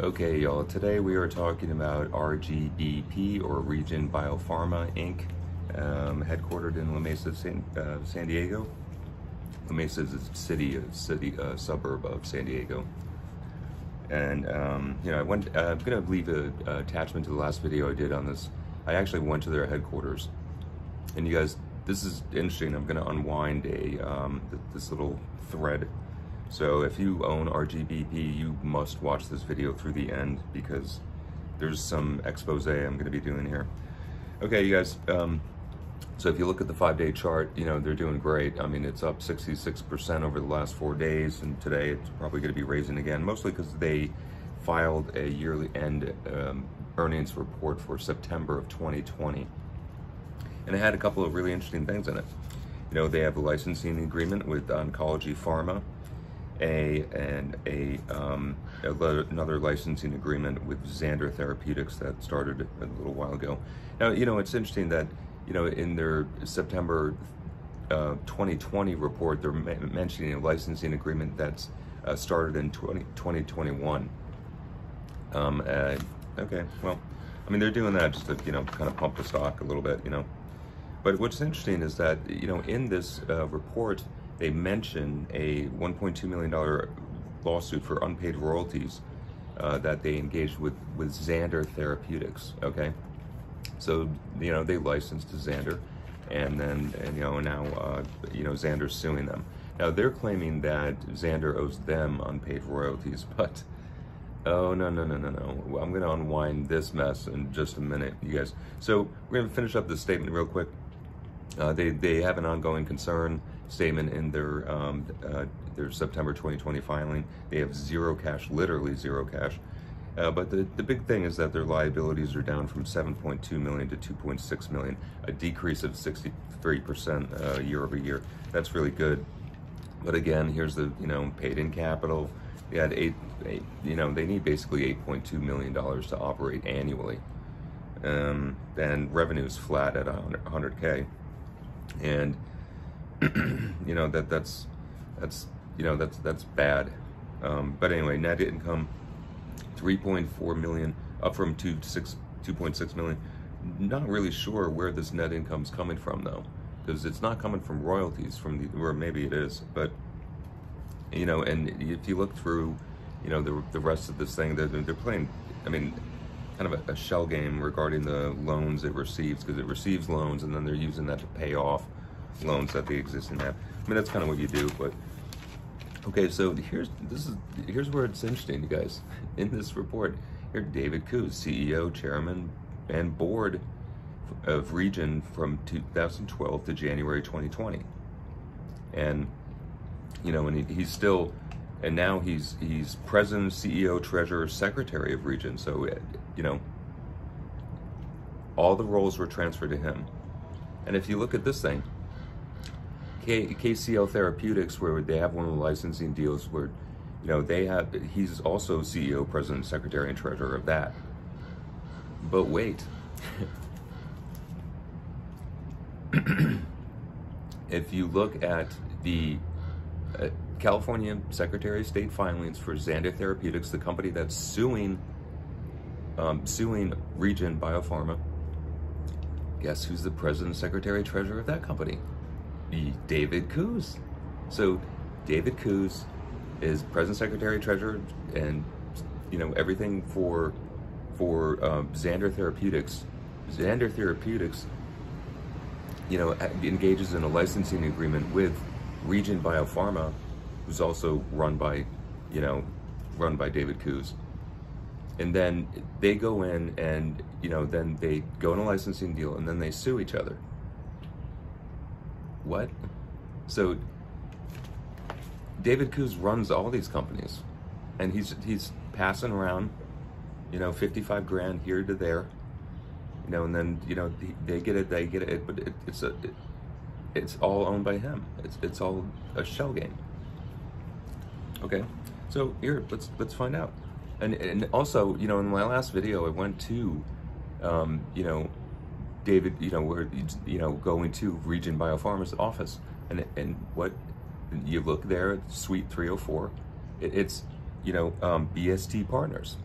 Okay, y'all, today we are talking about RGBP or Regen Biopharma Inc., um, headquartered in La Mesa, San, uh, San Diego. La Mesa is a city, a city, a suburb of San Diego. And, um, you know, I went, uh, I'm going to leave an attachment to the last video I did on this. I actually went to their headquarters. And you guys, this is interesting. I'm going to unwind a um, this little thread so if you own RGBP, you must watch this video through the end because there's some expose I'm gonna be doing here. Okay, you guys, um, so if you look at the five-day chart, you know, they're doing great. I mean, it's up 66% over the last four days, and today it's probably gonna be raising again, mostly because they filed a yearly end um, earnings report for September of 2020. And it had a couple of really interesting things in it. You know, they have a licensing agreement with Oncology Pharma, a and a, um, another licensing agreement with Zander Therapeutics that started a little while ago. Now, you know, it's interesting that you know in their September uh, 2020 report, they're mentioning a licensing agreement that's uh, started in 20, 2021. Um, uh, okay, well, I mean, they're doing that just to, you know, kind of pump the stock a little bit, you know. But what's interesting is that, you know, in this uh, report, they mention a $1.2 million lawsuit for unpaid royalties uh, that they engaged with, with Zander Therapeutics, okay? So, you know, they licensed to Zander, and then, and, you know, now, uh, you know, Zander's suing them. Now, they're claiming that Zander owes them unpaid royalties, but, oh, no, no, no, no, no. I'm going to unwind this mess in just a minute, you guys. So, we're going to finish up this statement real quick. Uh, they, they have an ongoing concern statement in their um, uh, their September 2020 filing. They have zero cash, literally zero cash. Uh, but the, the big thing is that their liabilities are down from 7.2 million to 2.6 million, a decrease of 63% uh, year over year. That's really good. But again, here's the you know paid in capital. They had eight, eight you know they need basically 8.2 million dollars to operate annually, um, and revenue is flat at 100k, and you know that that's that's you know that's that's bad. Um, but anyway, net income 3.4 million, up from 2 6 2.6 million. Not really sure where this net income's coming from though, because it's not coming from royalties from the or maybe it is, but you know, and if you look through, you know, the the rest of this thing, they're, they're playing. I mean, kind of a, a shell game regarding the loans it receives because it receives loans and then they're using that to pay off loans that they exist in. I mean, that's kind of what you do, but okay. So here's this is here's where it's interesting, you guys. In this report, here David Koos, CEO, chairman, and board of Regen from 2012 to January 2020, and you know, and he, he's still, and now he's he's president, CEO, treasurer, secretary of Regen. So uh, you know, all the roles were transferred to him. And if you look at this thing, K- KCL Therapeutics, where they have one of the licensing deals where, you know, they have, he's also CEO, president, secretary, and treasurer of that. But wait. if you look at the uh, California Secretary of State filings for Zander Therapeutics, the company that's suing um, suing Regen Biopharma, guess who's the president, secretary, treasurer of that company? David Koos. So David Koos is President Secretary Treasurer and you know everything for for um, Zander Therapeutics. Zander Therapeutics, you know, engages in a licensing agreement with Regen Biopharma, who's also run by, you know, run by David Koos. And then they go in and, you know, then they go in a licensing deal and then they sue each other what? So David Koos runs all these companies, and he's he's passing around, you know, fifty-five grand here to there, you know, and then you know they get it, they get it, but it, it's a it, it's all owned by him. It's it's all a shell game. Okay, so here let's let's find out, and and also you know in my last video I went to, um, you know David, you know, we're, you know, going to Regen Biopharma's office and, and what you look there at suite 304, it, it's, you know, um, BST partners.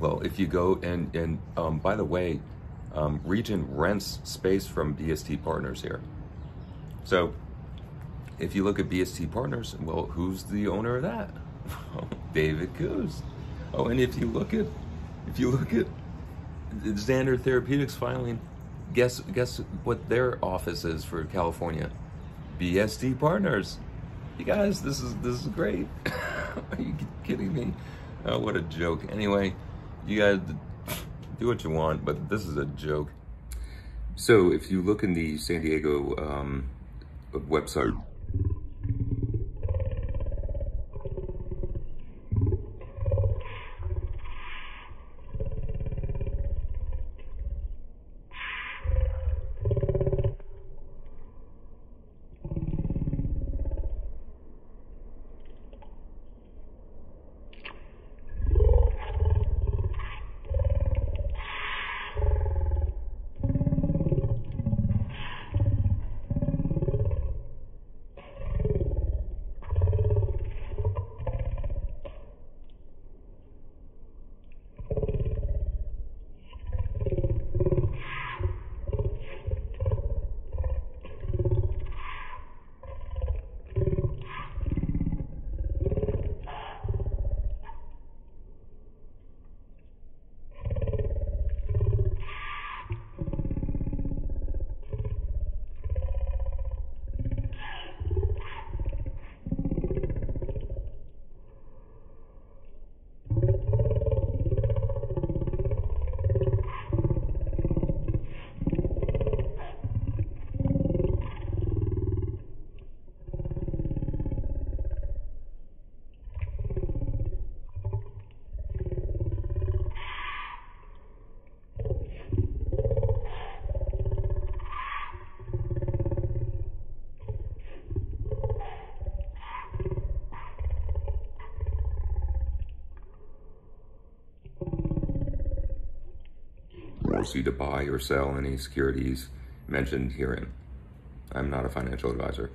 Well, if you go and and um, by the way, um, Regent rents space from BST Partners here. So if you look at BST Partners, well, who's the owner of that? David Koos. Oh, and if you look at if you look at Zander Therapeutics filing, guess guess what their office is for California? BST Partners. You guys, this is this is great. Are you kidding me? Oh, what a joke. Anyway, you guys do what you want, but this is a joke. So if you look in the San Diego um, website, force you to buy or sell any securities mentioned herein. I'm not a financial advisor.